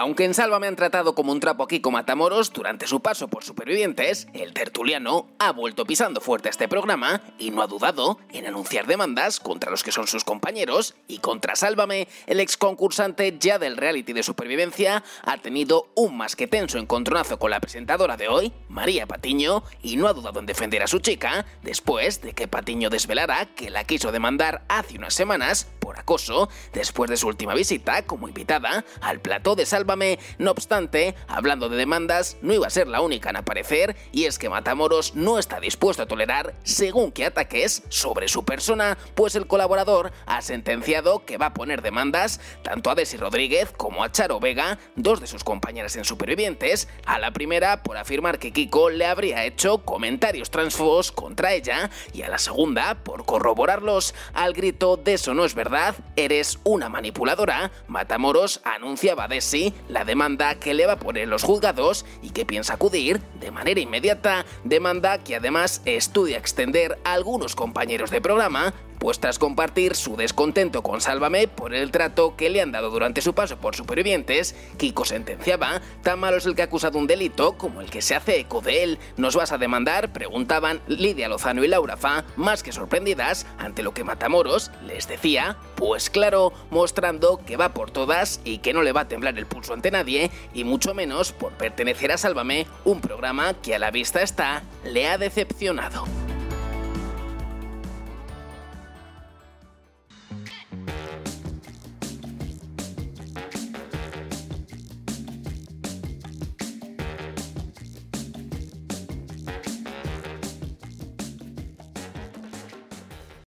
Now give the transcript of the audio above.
Aunque en Salva me han tratado como un trapo aquí con Matamoros durante su paso por Supervivientes, el tertuliano ha vuelto pisando fuerte este programa y no ha dudado en anunciar demandas contra los que son sus compañeros y contra Sálvame, el ex concursante ya del reality de supervivencia, ha tenido un más que tenso encontronazo con la presentadora de hoy, María Patiño, y no ha dudado en defender a su chica después de que Patiño desvelara que la quiso demandar hace unas semanas por acoso después de su última visita como invitada al plató de No obstante, hablando de demandas, no iba a ser la única en aparecer y es que Matamoros no está dispuesto a tolerar según qué ataques sobre su persona, pues el colaborador ha sentenciado que va a poner demandas tanto a Desi Rodríguez como a Charo Vega, dos de sus compañeras en Supervivientes, a la primera por afirmar que Kiko le habría hecho comentarios transfobos contra ella y a la segunda por corroborarlos. Al grito de eso no es verdad, eres una manipuladora, Matamoros anunciaba a Desi la demanda que le va a poner los juzgados y que piensa acudir de manera inmediata, demanda que además estudia extender a algunos compañeros de programa pues tras compartir su descontento con Sálvame por el trato que le han dado durante su paso por Supervivientes, Kiko sentenciaba, tan malo es el que ha acusado un delito como el que se hace eco de él. ¿Nos vas a demandar? Preguntaban Lidia Lozano y Laura Fa, más que sorprendidas ante lo que Matamoros les decía, pues claro, mostrando que va por todas y que no le va a temblar el pulso ante nadie, y mucho menos por pertenecer a Sálvame, un programa que a la vista está, le ha decepcionado.